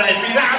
atrevida.